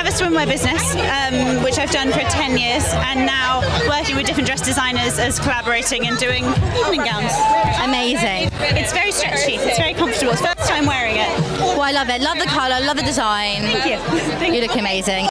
have a swimwear business, um, which I've done for 10 years, and now working with different dress designers as collaborating and doing evening gowns. Amazing. It's very stretchy, it's very comfortable. It's the first time wearing it. Well, I love it. Love the colour, love the design. Thank you. Thank You look amazing.